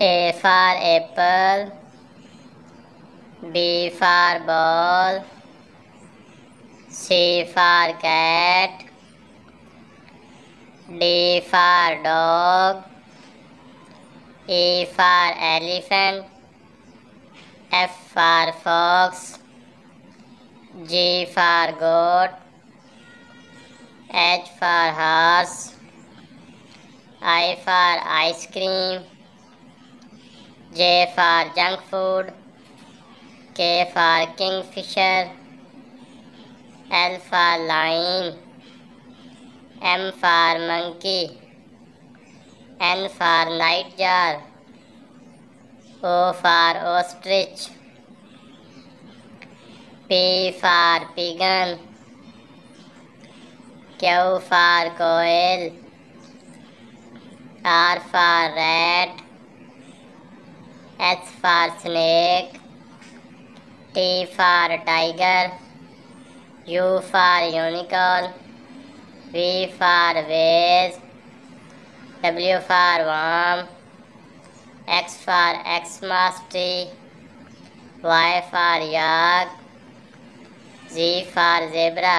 A for apple. B for ball. C for cat. D for dog. E for elephant. F for fox. G for goat. H for horse. I for ice cream J for junk food K for kingfisher L for lion M for monkey N for nightjar O for ostrich P for pigeon Q for quail R for rat H for snake T for tiger U for unicorn V for vase W for worm X for Xmas tree Y for yak Z for zebra